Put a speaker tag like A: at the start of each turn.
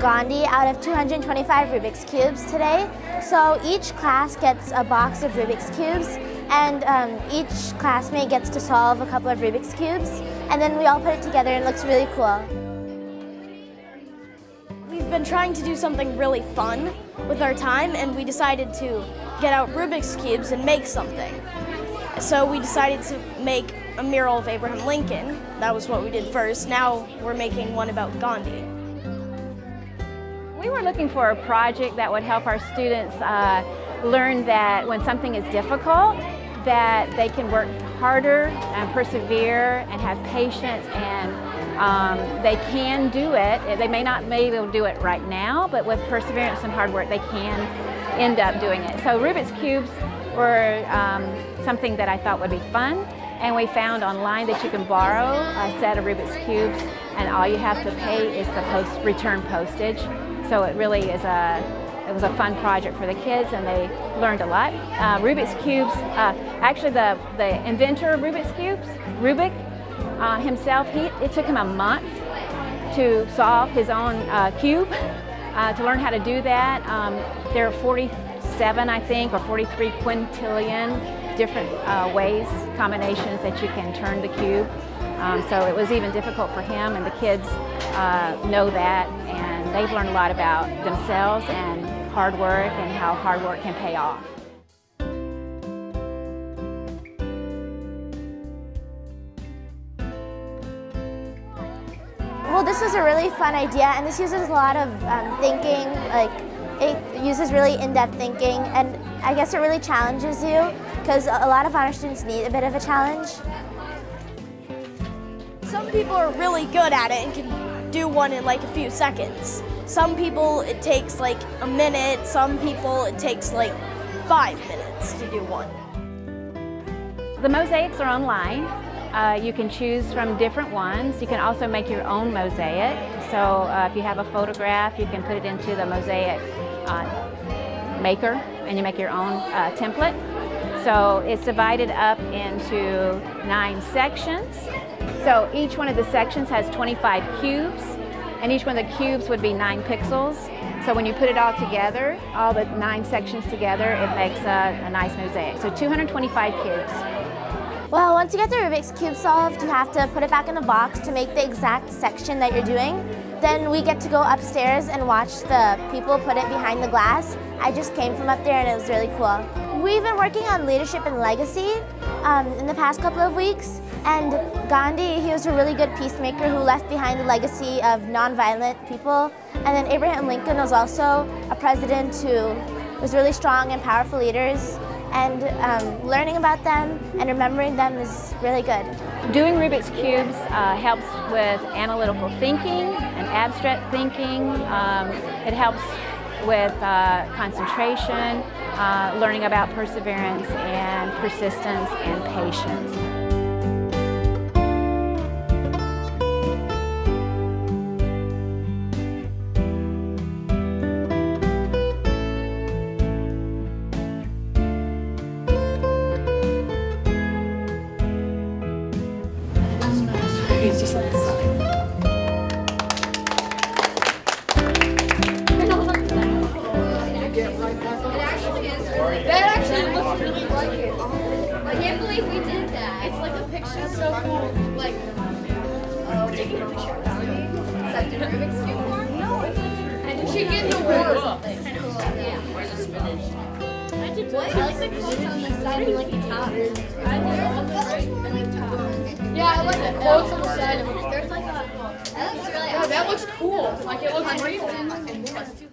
A: Gandhi out of 225 Rubik's Cubes today. So each class gets a box of Rubik's Cubes and um, each classmate gets to solve a couple of Rubik's Cubes and then we all put it together and it looks really cool.
B: We've been trying to do something really fun with our time and we decided to get out Rubik's Cubes and make something. So we decided to make a mural of Abraham Lincoln. That was what we did first. Now we're making one about Gandhi.
C: We were looking for a project that would help our students uh, learn that when something is difficult, that they can work harder and persevere and have patience and um, they can do it. They may not be able to do it right now, but with perseverance and hard work, they can end up doing it. So Rubik's Cubes were um, something that I thought would be fun, and we found online that you can borrow a set of Rubik's Cubes, and all you have to pay is the post return postage. So it really is a it was a fun project for the kids and they learned a lot. Uh, Rubik's Cubes, uh, actually the, the inventor of Rubik's Cubes, Rubik uh, himself, he, it took him a month to solve his own uh, cube. Uh, to learn how to do that, um, there are 47, I think, or 43 quintillion different uh, ways, combinations that you can turn the cube. Um, so it was even difficult for him and the kids know that and they've learned a lot about themselves and hard work and how hard work can pay off.
A: Well, this was a really fun idea, and this uses a lot of um, thinking, like it uses really in-depth thinking, and I guess it really challenges you, because a lot of honor students need a bit of a challenge.
B: Some people are really good at it and can do one in like a few seconds. Some people it takes like a minute, some people it takes like five minutes to do one.
C: The mosaics are online. Uh, you can choose from different ones. You can also make your own mosaic. So uh, if you have a photograph, you can put it into the mosaic uh, maker and you make your own uh, template. So it's divided up into nine sections. So each one of the sections has 25 cubes and each one of the cubes would be nine pixels. So when you put it all together, all the nine sections together, it makes a, a nice mosaic. So 225 cubes.
A: Well, once you get the Rubik's Cube solved, you have to put it back in the box to make the exact section that you're doing. Then we get to go upstairs and watch the people put it behind the glass. I just came from up there and it was really cool. We've been working on leadership and legacy um, in the past couple of weeks. And Gandhi, he was a really good peacemaker who left behind a legacy of nonviolent people. And then Abraham Lincoln was also a president who was really strong and powerful leaders. And um, learning about them and remembering them is really good.
C: Doing Rubik's Cubes uh, helps with analytical thinking and abstract thinking. Um, it helps with uh, concentration, uh, learning about perseverance and persistence and patience.
D: just
E: Yeah, I like the quotes on the side. There's like a. That looks really.
D: Yeah, that looks cool. Like it looks real.